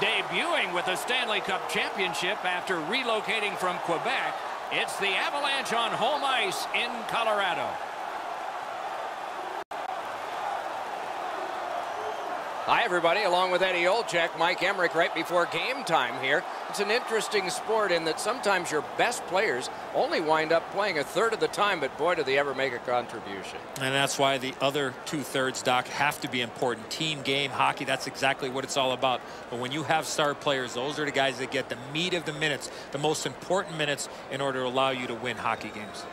Debuting with the Stanley Cup Championship after relocating from Quebec, it's the Avalanche on home ice in Colorado. Hi, everybody. Along with Eddie Olczyk, Mike Emrick right before game time here. It's an interesting sport in that sometimes your best players only wind up playing a third of the time, but boy, do they ever make a contribution. And that's why the other two-thirds, Doc, have to be important. Team game, hockey, that's exactly what it's all about. But when you have star players, those are the guys that get the meat of the minutes, the most important minutes in order to allow you to win hockey games.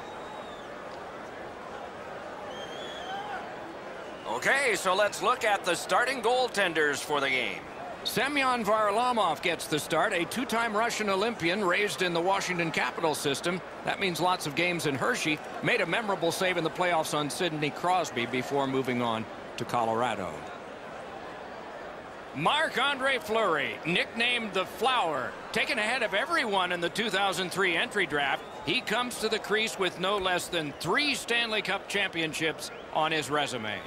Okay, so let's look at the starting goaltenders for the game. Semyon Varlamov gets the start, a two-time Russian Olympian raised in the Washington Capital system. That means lots of games in Hershey. Made a memorable save in the playoffs on Sidney Crosby before moving on to Colorado. Marc-Andre Fleury, nicknamed the Flower, taken ahead of everyone in the 2003 entry draft. He comes to the crease with no less than three Stanley Cup championships on his resume.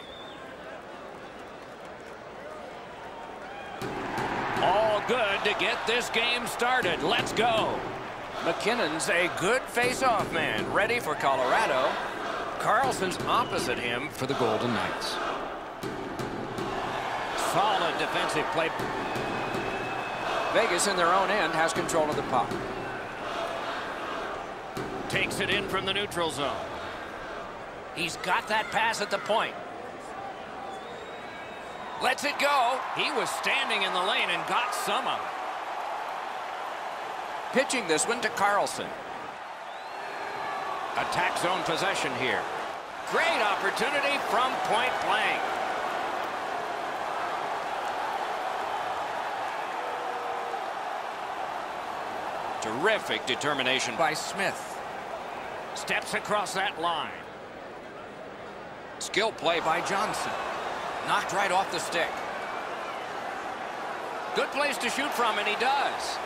All good to get this game started. Let's go. MacKinnon's a good face-off man, ready for Colorado. Karlsson's opposite him for the Golden Knights. Solid defensive play. Vegas in their own end has control of the puck. Takes it in from the neutral zone. He's got that pass at the point. Lets it go. He was standing in the lane and got some of it. Pitching this one to Karlsson. Attack zone possession here. Great opportunity from point blank. Terrific determination by Smith. Steps across that line. Skill play by Johnson. Knocked right off the stick. Good place to shoot from, and he does.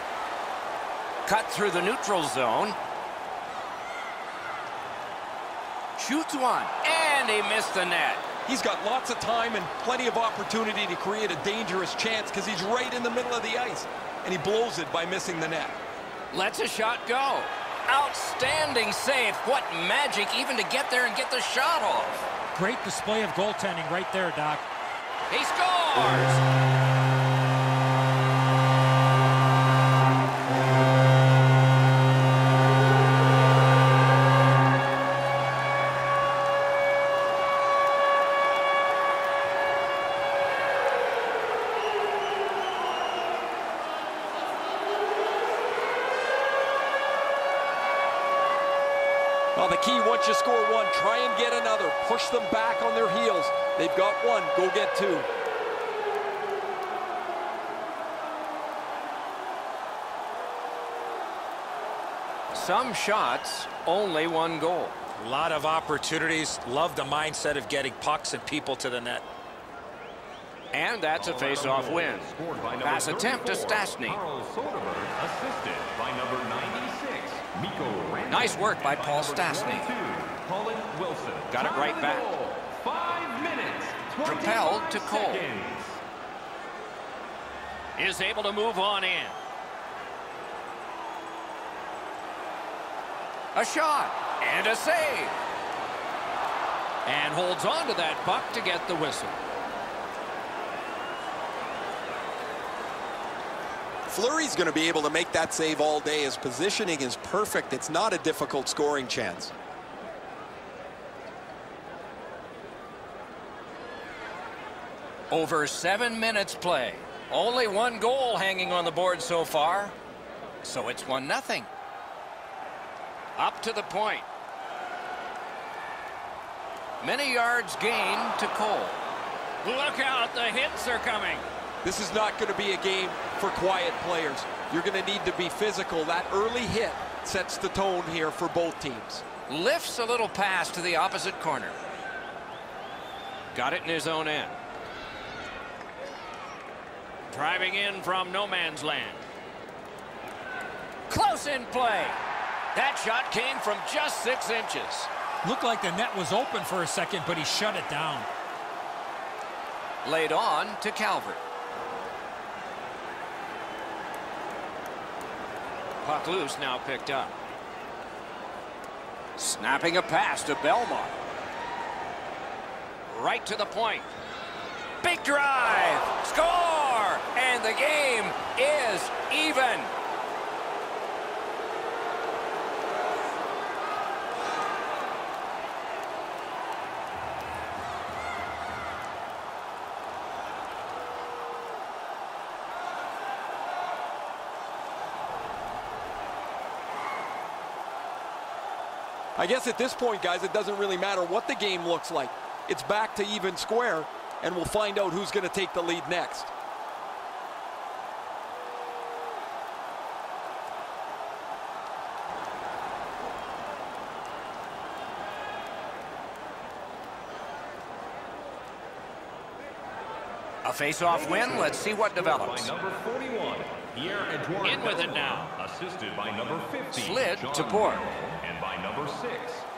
Cut through the neutral zone. Shoots one, and he missed the net. He's got lots of time and plenty of opportunity to create a dangerous chance because he's right in the middle of the ice. And he blows it by missing the net. Lets a shot go. Outstanding save. What magic even to get there and get the shot off. Great display of goaltending right there, Doc. He scores! The key, once you score one, try and get another. Push them back on their heels. They've got one. Go get two. Some shots, only one goal. A lot of opportunities. Love the mindset of getting pucks and people to the net. And that's a face-off win. Pass attempt to Stastny. assisted by number 96, Mikko Nice work by Paul Stastny. Colin Wilson. Got it right back. Five minutes. Propelled to 21 Cole. seconds. Is able to move on in. A shot and a save. And holds on to that puck to get the whistle. Fleury's going to be able to make that save all day. His positioning is perfect. It's not a difficult scoring chance. Over seven minutes play. Only one goal hanging on the board so far. So it's one nothing. Up to the point. Many yards gained to Cole. Look out, the hits are coming. This is not going to be a game for quiet players. You're going to need to be physical. That early hit sets the tone here for both teams. Lifts a little pass to the opposite corner. Got it in his own end. Driving in from no man's land. Close in play. That shot came from just six inches. Looked like the net was open for a second, but he shut it down. Laid on to Calvert. Puck loose now picked up. Snapping a pass to Belmont. Right to the point. Big drive. Score! And the game is even. I guess at this point, guys, it doesn't really matter what the game looks like. It's back to even square, and we'll find out who's going to take the lead next. A face-off win. Let's see what develops. By number 41, Pierre-Edouard In with it now. Assisted by number 50, Slid John to Bourque. And by number 6,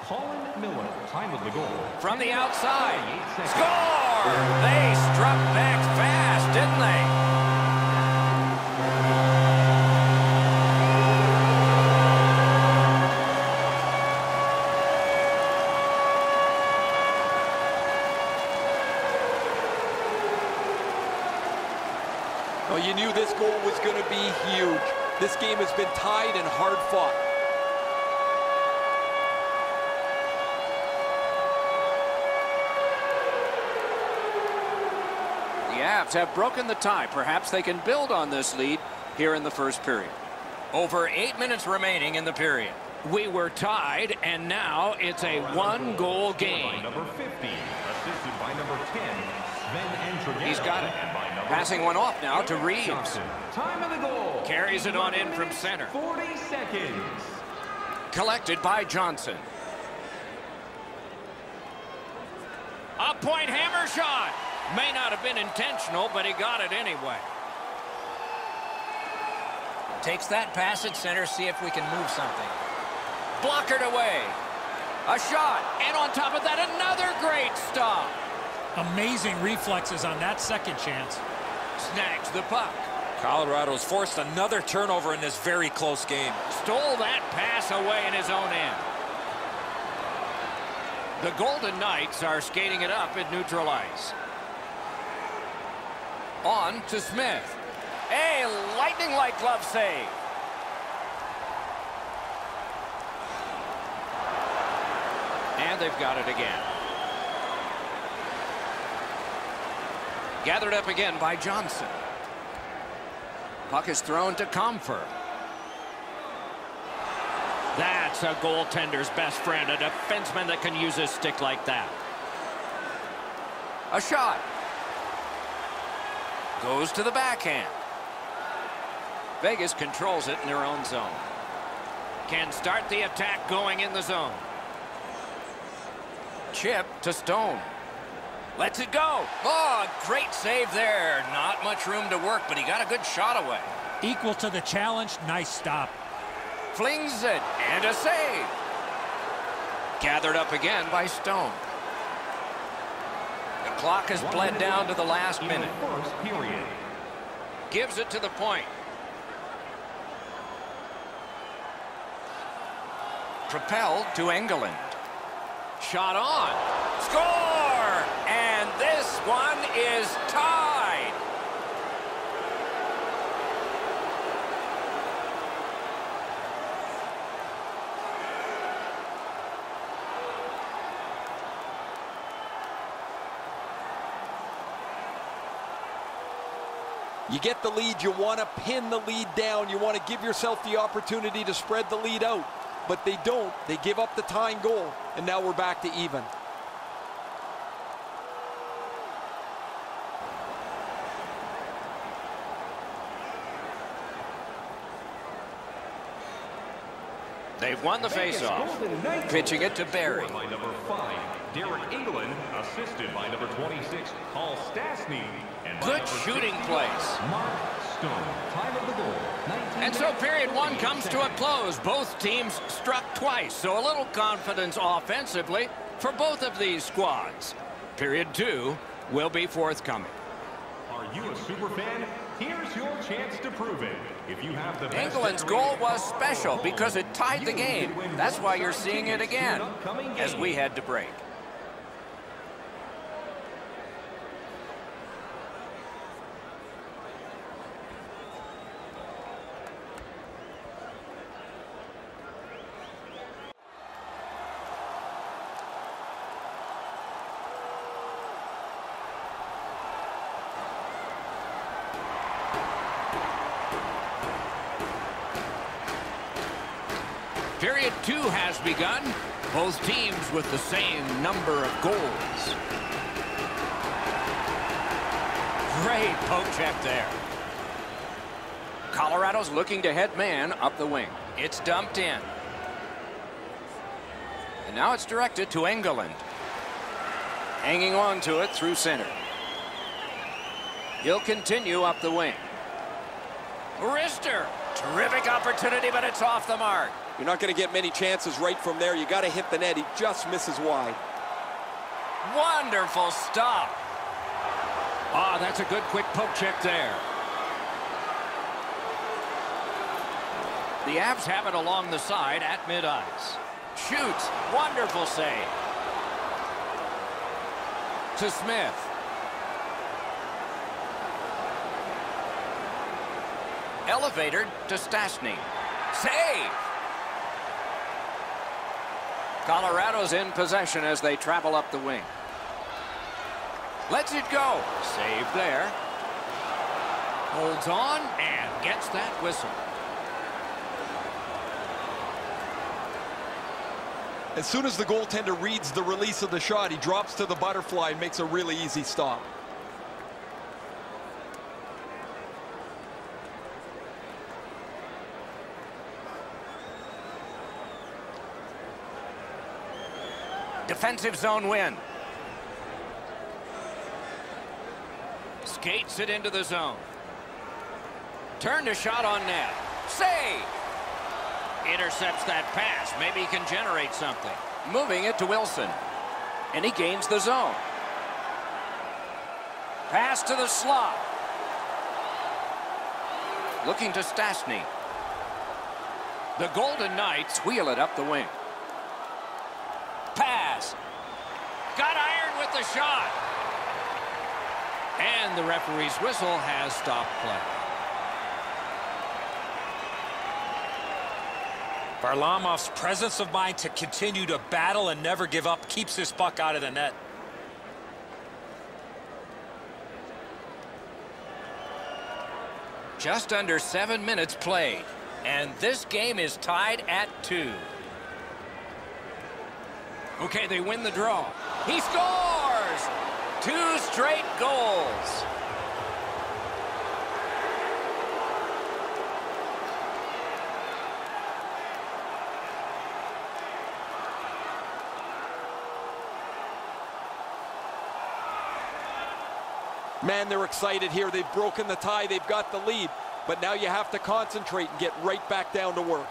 Colin Miller. Time of the goal. From the outside. Score! They struck back fast, didn't they? You knew this goal was going to be huge. This game has been tied and hard fought. The Avs have broken the tie. Perhaps they can build on this lead here in the first period. Over eight minutes remaining in the period. We were tied, and now it's a one-goal game. number 50, assisted by number 10, Sven Andrighetto. He's got it. And by number Passing one off now to Reaves. Time of the goal. Carries it on in from center. 40 seconds. Collected by Johnson. A point hammer shot. May not have been intentional, but he got it anyway. Takes that pass at center, see if we can move something. Blockered away. A shot. And on top of that, another great stop. Amazing reflexes on that second chance. Snags the puck. Colorado's forced another turnover in this very close game. Stole that pass away in his own end. The Golden Knights are skating it up at neutral ice. On to Smith. A lightning-like glove save. And they've got it again. Gathered up again by Johnson. Puck is thrown to Compher. That's a goaltender's best friend, a defenseman that can use his stick like that. A shot. Goes to the backhand. Vegas controls it in their own zone. Can start the attack going in the zone. Chip to Stone. Lets it go. Oh, great save there. Not much room to work, but he got a good shot away. Equal to the challenge. Nice stop. Flings it, and a save. Gathered up again by Stone. The clock has bled down to the last minute. first period. Gives it to the point. Propelled to Engelland. Shot on. Score! And this one is tied. You get the lead, you want to pin the lead down. You want to give yourself the opportunity to spread the lead out. But they don't. They give up the tying goal, and now we're back to even. They've won the faceoff. Golden Pitching it to Barrie. Scored by number 5, Deryk Engelland. Assisted by number 26, Paul Stastny. And Good shooting 61, place. Mark Stone. Time of the goal. And so period one comes to a close. Both teams struck twice, so a little confidence offensively for both of these squads. Period two will be forthcoming. Are you a super fan? Here's your chance to prove it. If you have the Engelland's goal was special because it tied the game. That's why you're seeing it again as we head to break. Period two has begun. Both teams with the same number of goals. Great poke check there. Colorado's looking to head man up the wing. It's dumped in. And now it's directed to Engelland. Hanging on to it through center. He'll continue up the wing. wrister. Terrific opportunity, but it's off the mark. You're not going to get many chances right from there. You got to hit the net. He just misses wide. Wonderful stop. Ah, that's a good quick poke check there. The Avs have it along the side at mid-ice. Shoots. Wonderful save. To Smith. Elevator to Stastny. Save. Colorado's in possession as they travel up the wing. Lets it go. Save there. Holds on and gets that whistle. As soon as the goaltender reads the release of the shot, he drops to the butterfly and makes a really easy stop. Defensive zone win. Skates it into the zone. Turned a shot on net. Save! Intercepts that pass. Maybe he can generate something. Moving it to Wilson. And he gains the zone. Pass to the slot. Looking to Stastny. The Golden Knights wheel it up the wing. Pass. Got iron with the shot. And the referee's whistle has stopped play. Varlamov's presence of mind to continue to battle and never give up keeps this puck out of the net. Just under seven minutes played. And this game is tied at two. Okay, they win the draw. He scores! Two straight goals. Man, they're excited here. They've broken the tie. They've got the lead. But now you have to concentrate and get right back down to work.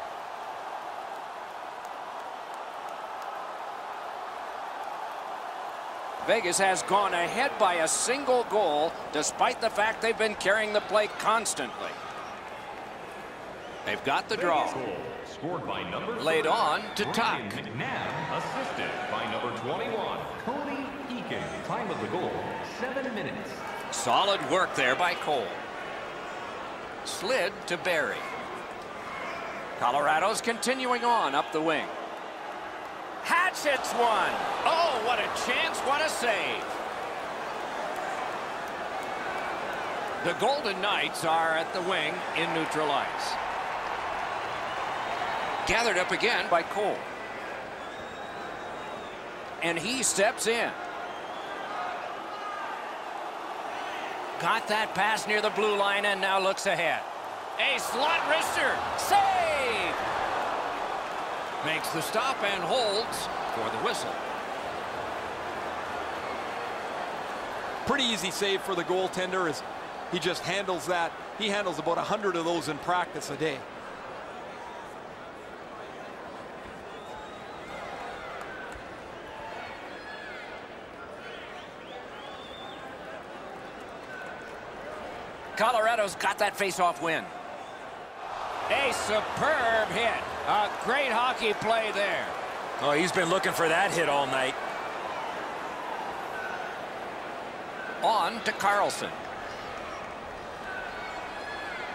Vegas has gone ahead by a single goal despite the fact they've been carrying the play constantly. They've got the draw. Scored by number Laid on to Tuch. McNabb, assisted by number 21, Cody Eakin. Time of the goal, seven minutes. Solid work there by Cole. Slid to Barrie. Colorado's continuing on up the wing. Hatchets one. Oh, what a chance, what a save. The Golden Knights are at the wing in neutral ice. Gathered up again by Cole. And he steps in. Got that pass near the blue line and now looks ahead. A slot wrister. Save! Makes the stop and holds for the whistle. Pretty easy save for the goaltender as he just handles that. He handles about 100 of those in practice a day. Colorado's got that face-off win. A superb hit. A great hockey play there. Oh, he's been looking for that hit all night. On to Karlsson.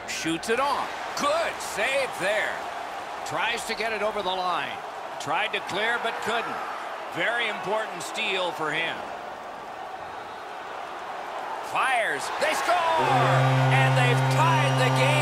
Shoots it off. Good save there. Tries to get it over the line. Tried to clear but couldn't. Very important steal for him. Fires. They score! And they've tied the game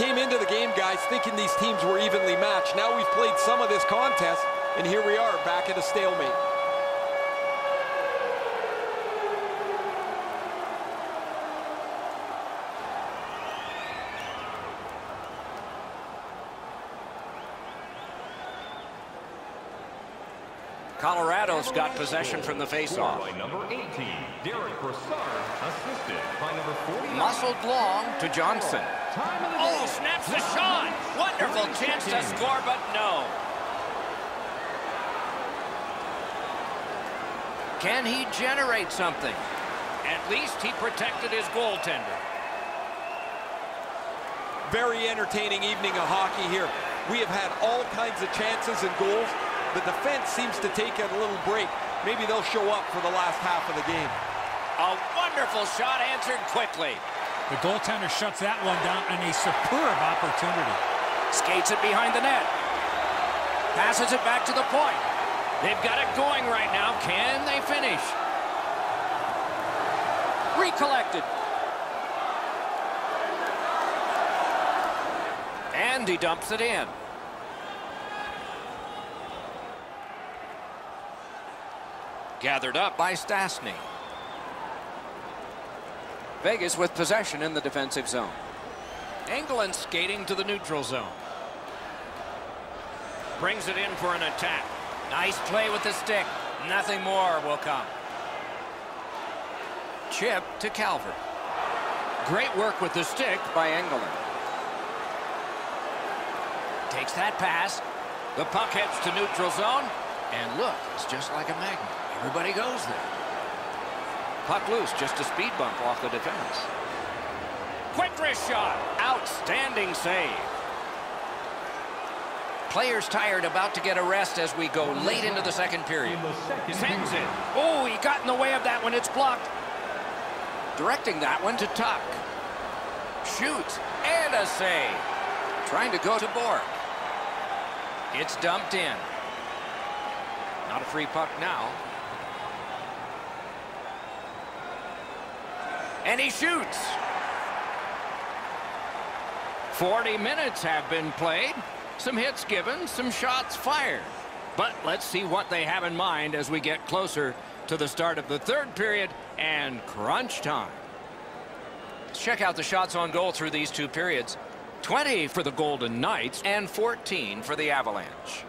came into the game, guys, thinking these teams were evenly matched. Now we've played some of this contest, and here we are back at a stalemate. Colorado's got possession from the faceoff. By number 18, Derick Brassard, assisted by number 49. Muscled long to Johnson. Time of the Oh, day. snaps the shot. Wonderful chance to score, but no. Can he generate something? At least he protected his goaltender. Very entertaining evening of hockey here. We have had all kinds of chances and goals. The defense seems to take a little break. Maybe they'll show up for the last half of the game. A wonderful shot answered quickly. The goaltender shuts that one down and a superb opportunity. Skates it behind the net. Passes it back to the point. They've got it going right now. Can they finish? Recollected. And he dumps it in. Gathered up by Stastny. Vegas with possession in the defensive zone. Engelland skating to the neutral zone. Brings it in for an attack. Nice play with the stick. Nothing more will come. Chip to Calvert. Great work with the stick by Engelland. Takes that pass. The puck heads to neutral zone. And look, it's just like a magnet. Everybody goes there. Puck loose, just a speed bump off the defense. Quick wrist shot. Outstanding save. Players tired, about to get a rest as we go late into the second period. Second Sends period. it. Oh, he got in the way of that one. It's blocked. Directing that one to Tuch. Shoots. And a save. Trying to go to Bourque. It's dumped in. Not a free puck now. And he shoots. 40 minutes have been played. Some hits given, some shots fired. But let's see what they have in mind as we get closer to the start of the third period and crunch time. Let's check out the shots on goal through these two periods. 20 for the Golden Knights and 14 for the Avalanche.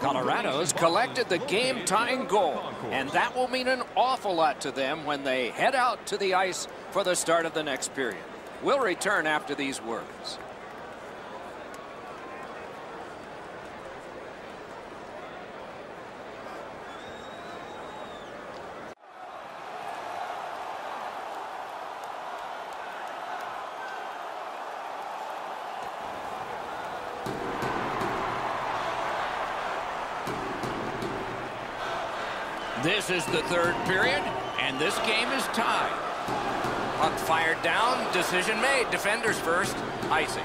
Colorado's collected the game-tying goal, and that will mean an awful lot to them when they head out to the ice for the start of the next period. We'll return after these words. The third period, and this game is tied. Puck fired down, decision made. Defenders first, icing.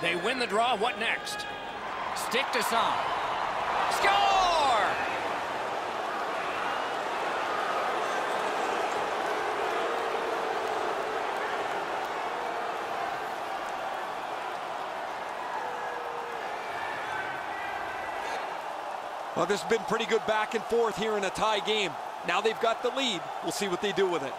They win the draw. What next? Stick to some. Score! Well, there's been pretty good back and forth here in a tie game. Now they've got the lead. We'll see what they do with it.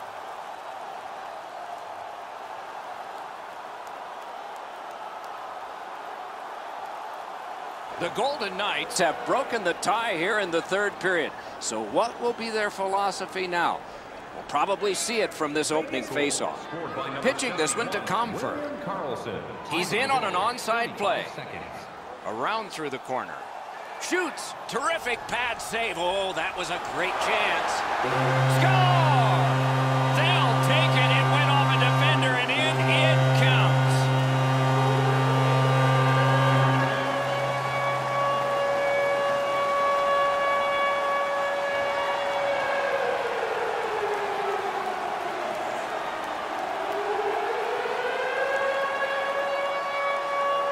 The Golden Knights have broken the tie here in the third period. So what will be their philosophy now? We'll probably see it from this opening faceoff. Pitching this one to Compher. He's in on an onside play. Around through the corner. Shoots. Terrific pad save. Oh, that was a great chance. Score!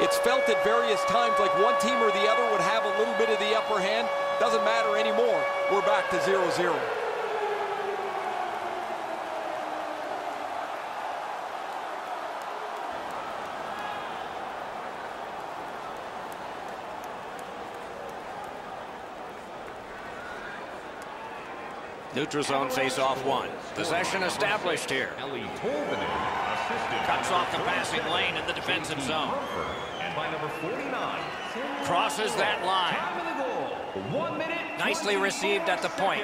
It's felt at various times like one team or the other would have a little bit of the upper hand. Doesn't matter anymore. We're back to 0-0. Neutral zone face-off one. Possession established here. Eeli Tolvanen, assisted Cuts off the passing lane in the defensive zone. And by number 49, Crosses that line. Time of the goal. One minute. Nicely received at the point.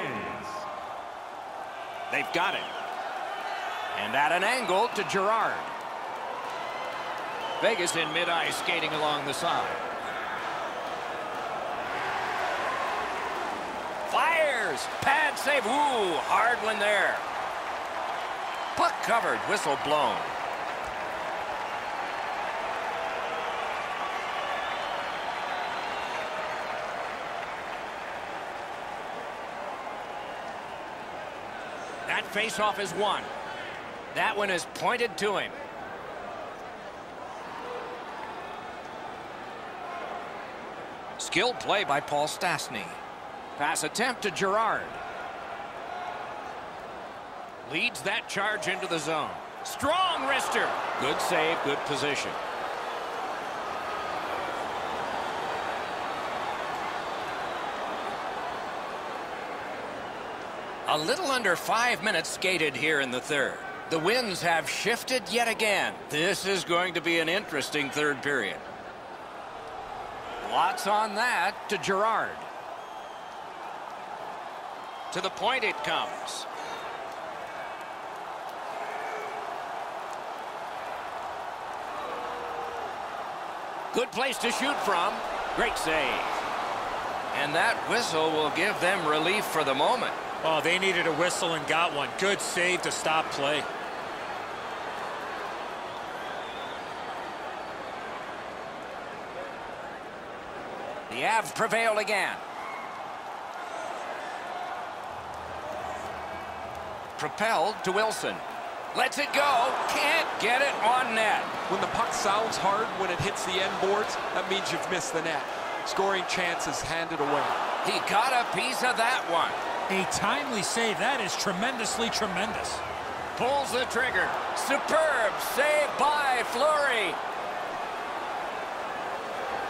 They've got it. And at an angle to Girard. Vegas in mid-ice skating along the side. Fires! Pad save. Ooh, hard one there. Puck covered, whistle blown. That faceoff is won. That one is pointed to him. Skilled play by Paul Stastny. Pass attempt to Girard. Leads that charge into the zone. Strong wrister. Good save, good position. A little under five minutes skated here in the third. The winds have shifted yet again. This is going to be an interesting third period. Lots on that to Girard. To the point it comes. Good place to shoot from. Great save. And that whistle will give them relief for the moment. Oh, they needed a whistle and got one. Good save to stop play. The Avs prevail again. Propelled to Wilson. Lets it go. Can't get it on net. When the puck sounds hard when it hits the end boards, that means you've missed the net. Scoring chances handed away. He got a piece of that one. A timely save. That is tremendously tremendous. Pulls the trigger. Superb save by Fleury.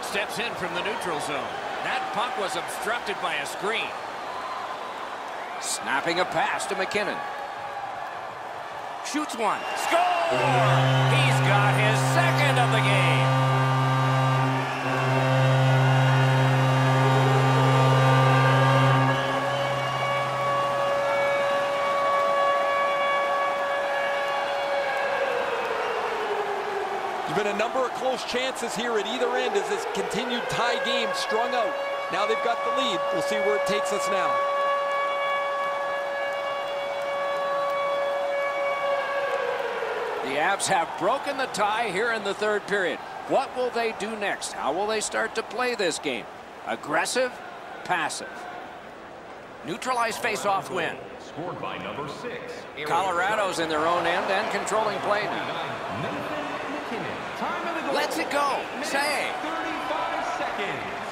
Steps in from the neutral zone. That puck was obstructed by a screen. Snapping a pass to MacKinnon. Shoots one. Score! He's got his second of the game. A number of close chances here at either end as this continued tie game strung out. Now they've got the lead. We'll see where it takes us now. The Avs have broken the tie here in the third period. What will they do next? How will they start to play this game? Aggressive? Passive? Neutralized face-off win. Scored by number six. Colorado's in their own end and controlling play now. Nathan MacKinnon. Time of the goal. Lets it go. Save. 35 seconds.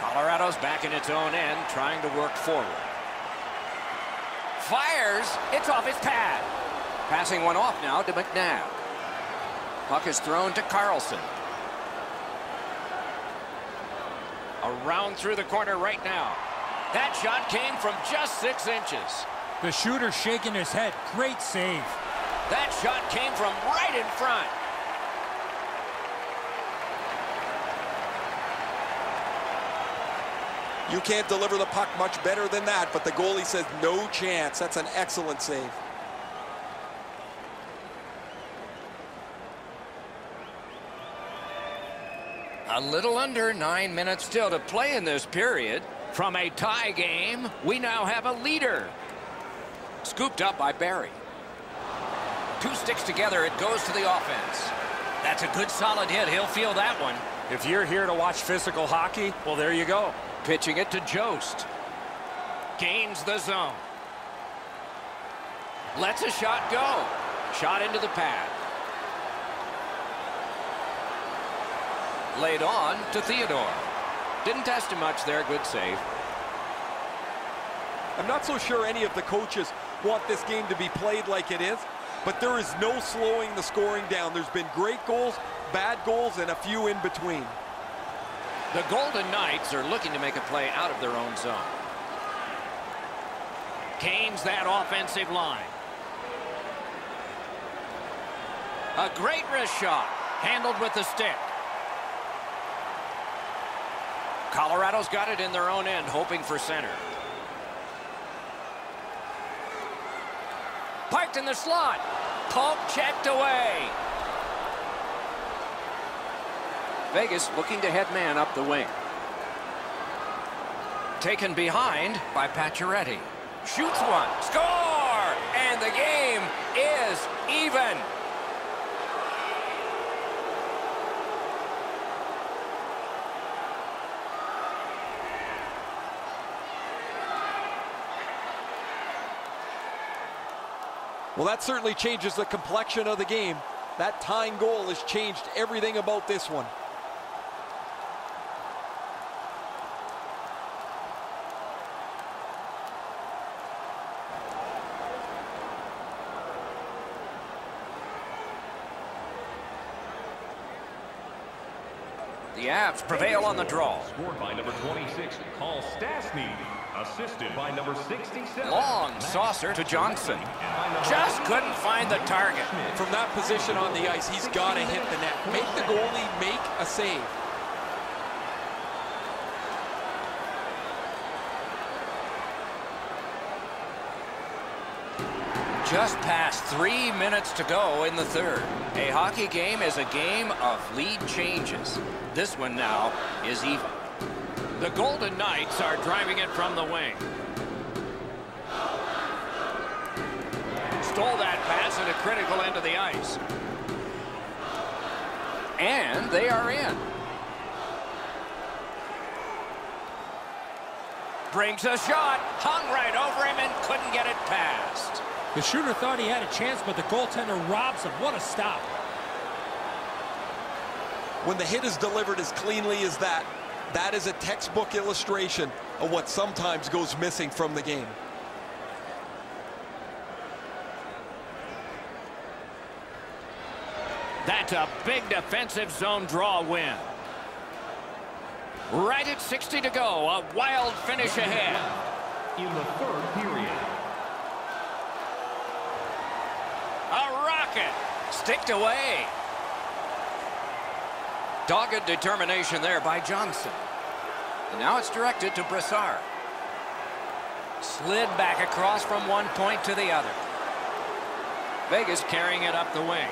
Colorado's back in its own end, trying to work forward. Fires. It's off his pad. Passing one off now to McNabb. Puck is thrown to Karlsson. Around through the corner right now. That shot came from just six inches. The shooter shaking his head. Great save. That shot came from right in front. You can't deliver the puck much better than that, but the goalie says no chance. That's an excellent save. A little under nine minutes still to play in this period. From a tie game, we now have a leader. Scooped up by Barrie. Two sticks together, it goes to the offense. That's a good solid hit. He'll feel that one. If you're here to watch physical hockey, well, there you go. Pitching it to Jost. Gains the zone. Lets a shot go. Shot into the pad. Laid on to Theodore. Didn't test him much there. Good save. I'm not so sure any of the coaches want this game to be played like it is, but there is no slowing the scoring down. There's been great goals, bad goals, and a few in between. The Golden Knights are looking to make a play out of their own zone. Kane's that offensive line. A great wrist shot. Handled with the stick. Colorado's got it in their own end, hoping for center. Parked in the slot. Poke checked away. Vegas looking to head man up the wing. Taken behind by Pacioretty. Shoots one. Score! And the game is even. Well, that certainly changes the complexion of the game. That tying goal has changed everything about this one. The Avs prevail on the draw. Scored by number 26, Paul Stastny. Assisted by number 67. Long saucer to Johnson. Just couldn't find the target. From that position on the ice, he's got to hit the net. Make the goalie make a save. Just past three minutes to go in the third. A hockey game is a game of lead changes. This one now is even. The Golden Knights are driving it from the wing. Stole that pass at a critical end of the ice. And they are in. Brings a shot, hung right over him and couldn't get it past. The shooter thought he had a chance, but the goaltender robs him. What a stop. When the hit is delivered as cleanly as that, that is a textbook illustration of what sometimes goes missing from the game. That's a big defensive zone draw win. Right at 60 to go. A wild finish ahead. In the third period. A rocket. Sticked away. Dogged determination there by Johnson. And now it's directed to Brassard. Slid back across from one point to the other. Vegas carrying it up the wing.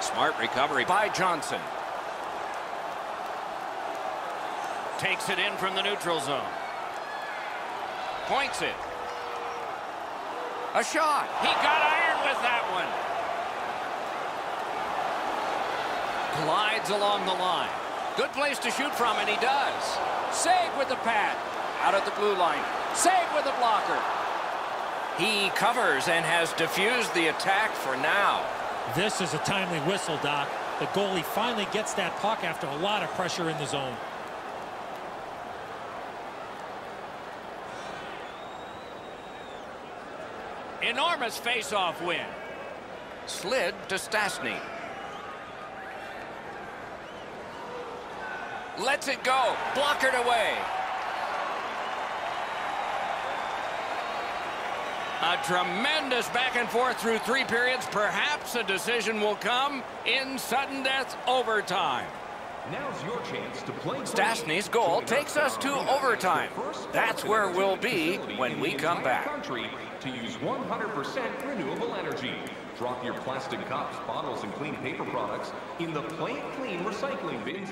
Smart recovery by Johnson. Takes it in from the neutral zone. Points it. A shot. He got iron with that one. Glides along the line. Good place to shoot from, and he does. Save with the pad. Out at the blue line. Save with the blocker. He covers and has diffused the attack for now. This is a timely whistle, Doc. The goalie finally gets that puck after a lot of pressure in the zone. Enormous face-off win. Slid to Stastny. Lets it go. Blockered away. A tremendous back and forth through three periods. Perhaps a decision will come in sudden death overtime. Now's your chance to play. Stastny's goal takes us to overtime. That's where we'll be when we come back. To use 100% renewable energy. Drop your plastic cups, bottles, and clean paper products in the Play It Clean recycling bins.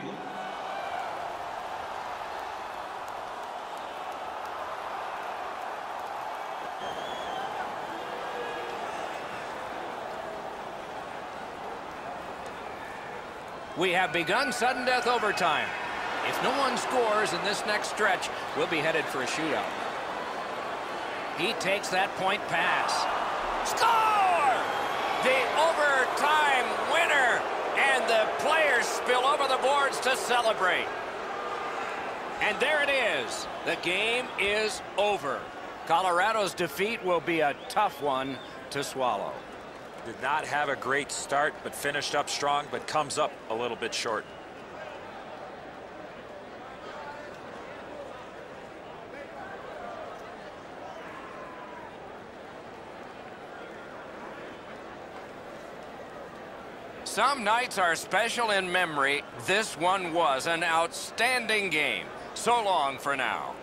We have begun sudden death overtime. If no one scores in this next stretch, we'll be headed for a shootout. He takes that point pass. Score! The overtime winner! And the players spill over the boards to celebrate. And there it is. The game is over. Colorado's defeat will be a tough one to swallow. Did not have a great start, but finished up strong, but comes up a little bit short. Some nights are special in memory. This one was an outstanding game. So long for now.